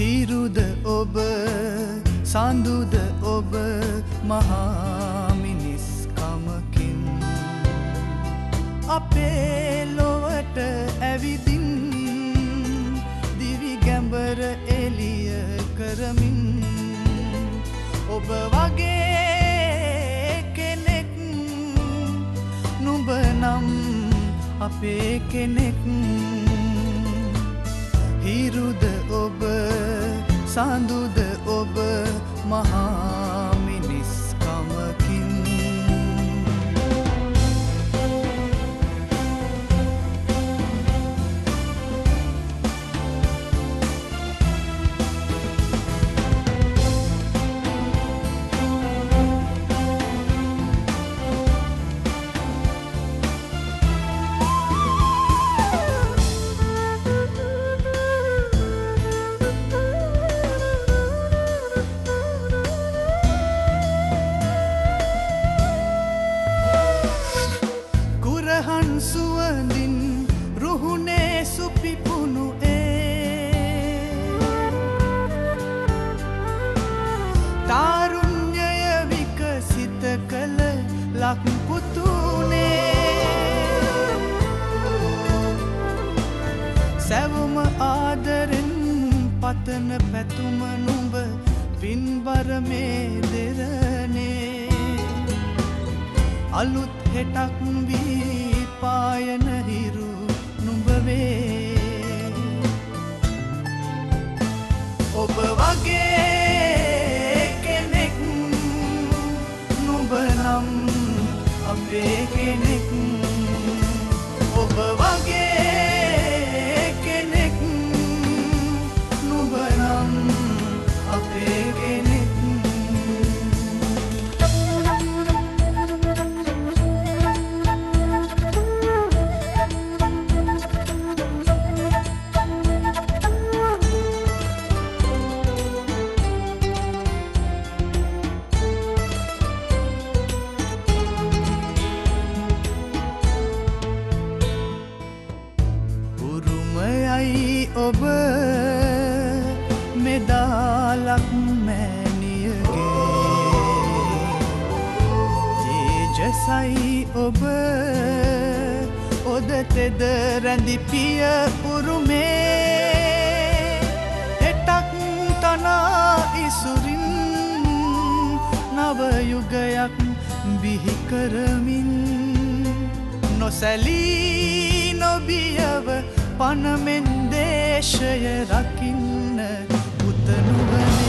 හිරුද ඔබ සඳුද ඔබ මහාමිනිස්කමකින්. අපේ ලොවට ඇවිදින් දිවි ගැඹර එලිය කරමින්. ඔබ වගේ කෙනෙක් නුඹ නම් අපේ කෙනෙක්. හිරුද ඔබ සඳුද ඔබ මහාමිනිස්කමකින් සැවුම ආදරෙන් පතන පැතුම නුඹ පින්බර මේ දෙරනේ අලුත් හෙටක් වී පායන ඔබ මෙදාලක් මෑනියගේ. ජේජසයි ඔබ ඔද තෙද රැඳි පිය උරුමේ හෙටක් තනා ඉසුරින් නවයුගයක් බිහිකරමින් නොසැලී නොබියව පනමෙන් දේශය රකින්න පුතනුවන.